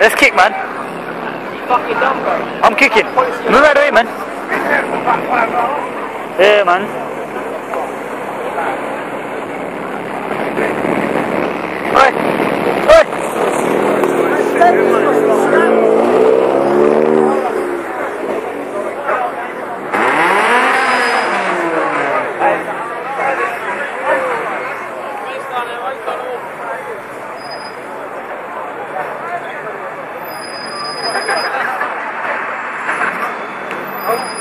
Let's kick, man. I'm kicking. Move out of way, man. Yeah, man. Oi! Hey, you